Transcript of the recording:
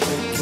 whispered